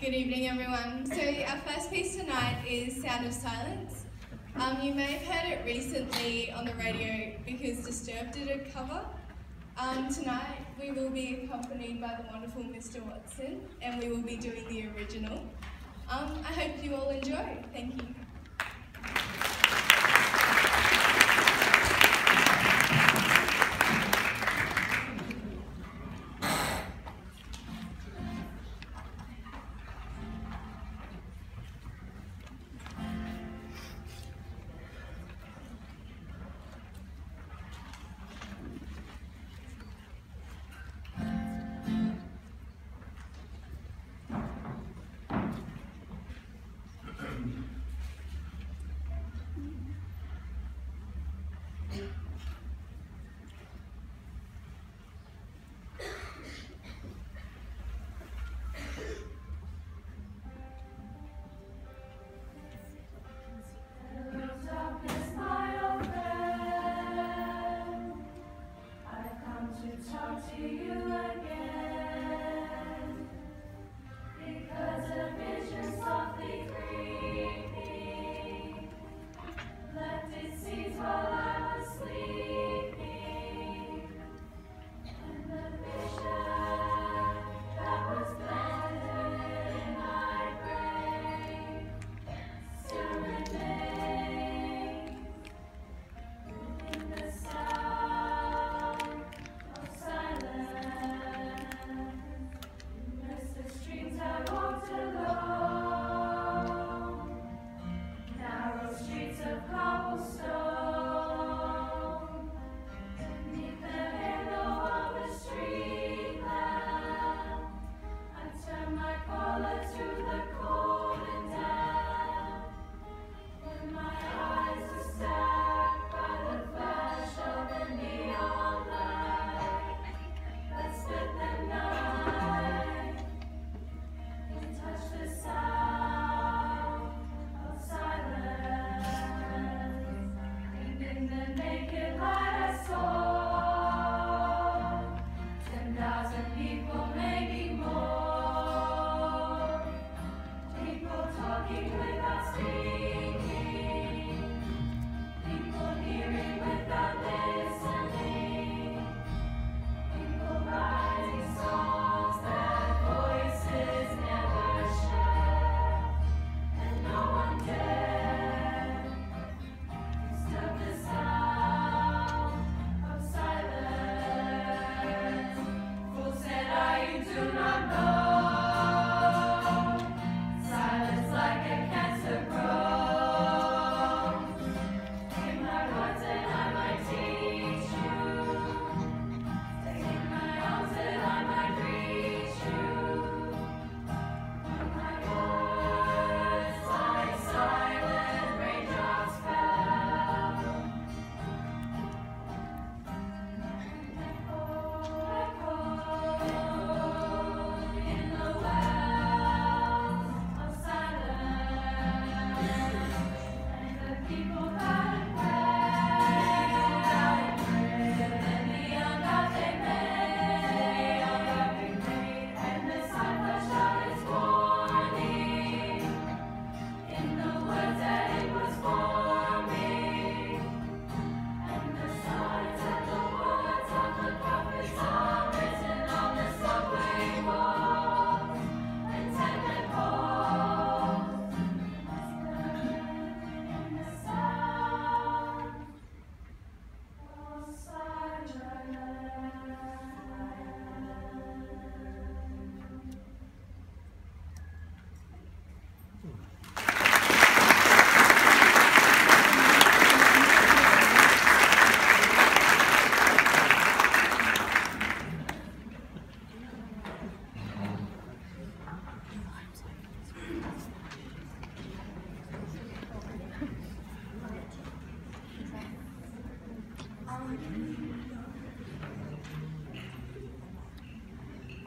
Good evening, everyone. So our first piece tonight is Sound of Silence. Um, you may have heard it recently on the radio because Disturbed did a cover. Um, tonight we will be accompanied by the wonderful Mr. Watson and we will be doing the original. Um, I hope you all enjoy. Thank you.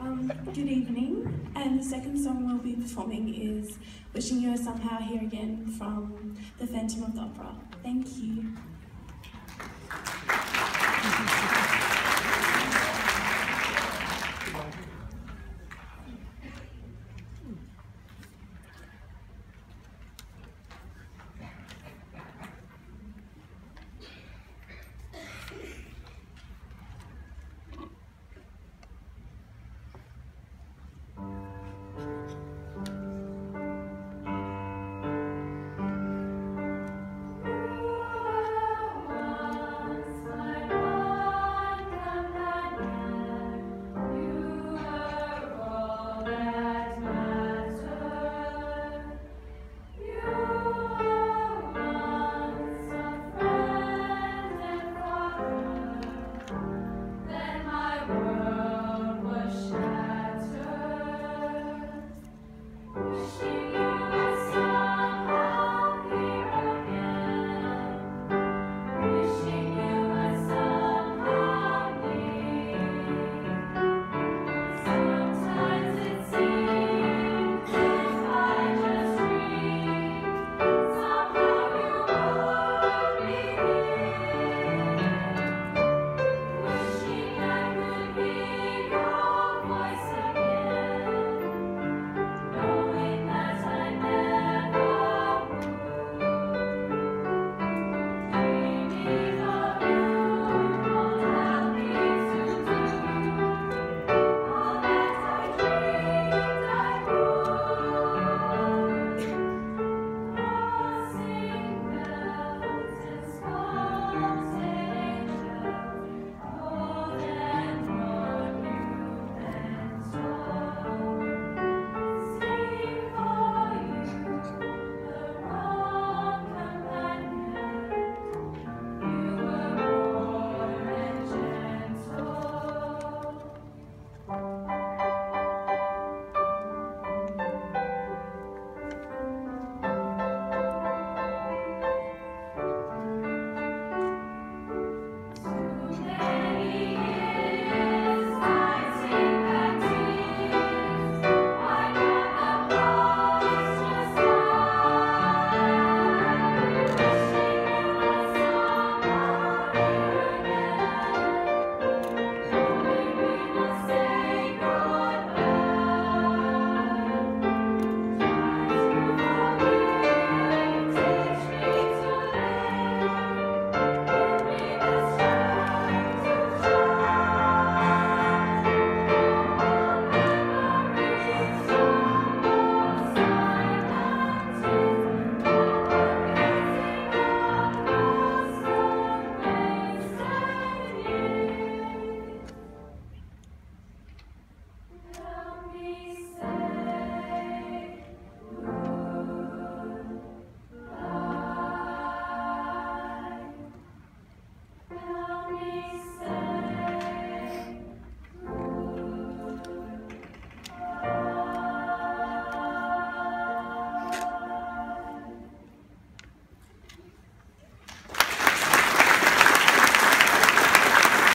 Um, good evening, and the second song we'll be performing is Wishing You Were Somehow Here Again from The Phantom of the Opera. Thank you.